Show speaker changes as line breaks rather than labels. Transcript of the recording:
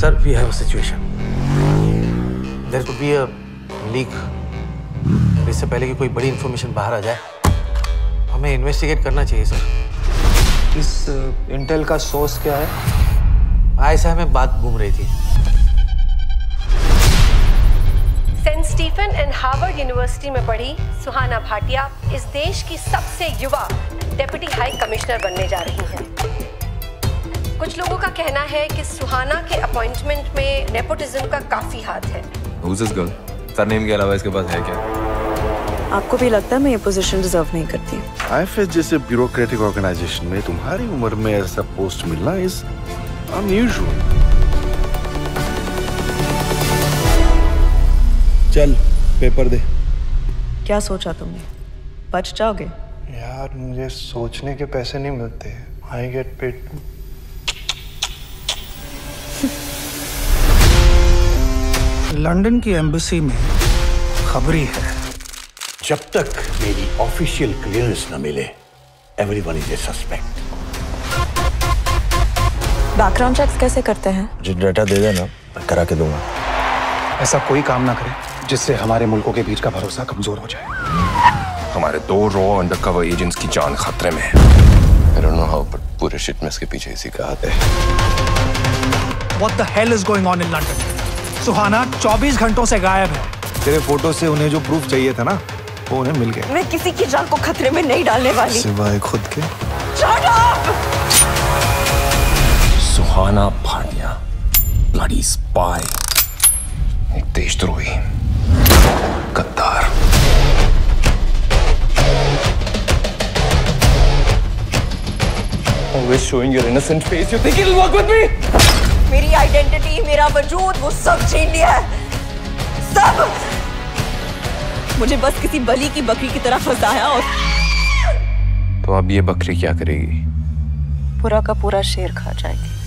Sir, we have a situation. There could be a leak. इससे पहले कि कोई बड़ी इंफॉर्मेशन बाहर आ जाए हमें इन्वेस्टिगेट करना चाहिए सर
इस इंटेल का सोर्स क्या है
आयशा हमें बात घूम रही थी
saint Stephen and Harvard university में पढ़ी सुहाना भाटिया इस देश की सबसे युवा डेप्यूटी हाई कमिश्नर बनने जा रही हैं कुछ लोगों का कहना है कि सुहाना के अपॉइंटमेंट में नेपोटिज्म का काफ़ी हाथ है।
Who's सरनेम के अलावा इसके पास है क्या?
आपको भी लगता है मैं ये पोजीशन डिजर्व नहीं करती।
आईएफएस जैसे ब्यूरोक्रेटिक ऑर्गेनाइजेशन में तुम्हारी उम्र में ऐसा पोस्ट मिलना इज़ अनयूजुअल
चल पेपर दे।
क्या सोचा तुमने? बच जाओगे?
यार मुझे सोचने के पैसे नहीं मिलते। आई गेट पेड
लंदन की एम्बेसी में खबरी है।
जब तक मेरी ऑफिशियल क्लियरेंस न मिले everyone is a suspect
background checks कैसे करते हैं?
जो डाटा दे देना मैं करा के दूँगा।
ऐसा कोई काम ना करे जिससे हमारे मुल्कों के बीच का भरोसा कमज़ोर हो जाए।
हमारे दो रॉ अंडरकवर एजेंट्स की जान खतरे में है। I don't know how, but पूरे शिट में इसके पीछे इसी का हाथ है।
What the hell is going on in London? सुहाना 24 घंटों से गायब है।
तेरे फ़ोटो से उन्हें जो प्रूफ चाहिए था ना वो उन्हें मिल गया।
मैं किसी की जान को खतरे में नहीं डालने वाली।
सिवाय खुद के।
Shut up!
Suhana Bhatia bloody spy एक देशद्रोही गद्दार। Always showing your innocent face. You think it'll work with me?
मेरी वजूद वो सब छीन लिया है। सब। मुझे बस किसी बली की बकरी की तरह फंसाया और
तो अब ये बकरी क्या करेगी?
पूरा का पूरा शेर खा जाएगी।